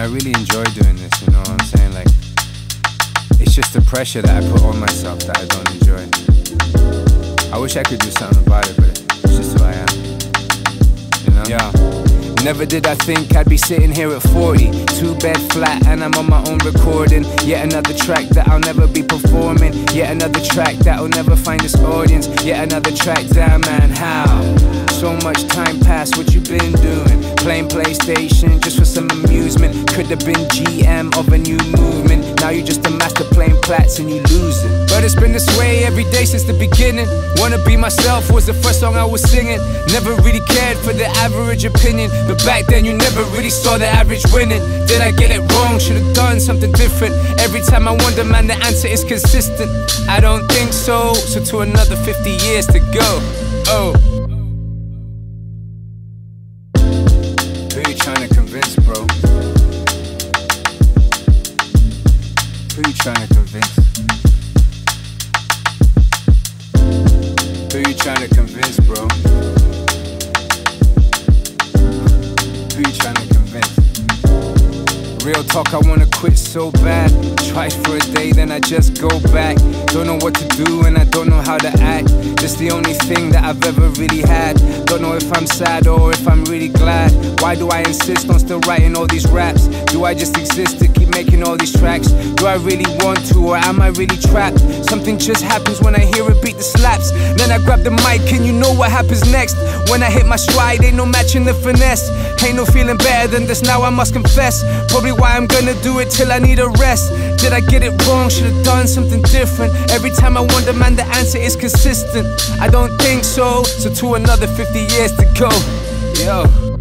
I really enjoy doing this, you know what I'm saying? Like, it's just the pressure that I put on myself that I don't enjoy. I wish I could do something about it, but it's just who I am. You. Never did I think I'd be sitting here at 40. Two bed flat, and I'm on my own recording. Yet another track that I'll never be performing. Yet another track that'll never find this audience. Yet another track, damn man, how? So much time passed, what you been doing? Playing PlayStation just for some amusement. Could have been GM of a new movement. Now you're just a master playing and you lose it. But it's been this way every day since the beginning. Wanna be myself was the first song I was singing. Never really cared for the average opinion. But back then you never really saw the average winning. Did I get it wrong? Should've done something different. Every time I wonder, man, the answer is consistent. I don't think so. So to another 50 years to go. Oh. Who you trying to convince? Who you trying to convince, bro? Who you trying to convince? Real talk, I wanna quit so bad. Twice for a day, then I just go back. Don't know what to do and I don't know how to act. Just the only thing that I've ever really had. Don't know if I'm sad or if I'm really glad. Why do I insist on still writing all these raps? Do I just exist to keep making all these tracks? Do I really want to or am I really trapped? Something just happens when I hear a beat that slaps. Then I grab the mic and you know what happens next. When I hit my stride, ain't no matching the finesse. Ain't no feeling better than this now, I must confess. Probably why I'm gonna do it till I need a rest. Did I get it wrong? Should've done something different. Every time I wonder, man, the answer is consistent. I don't think so. So to another 50 years to go. Yo.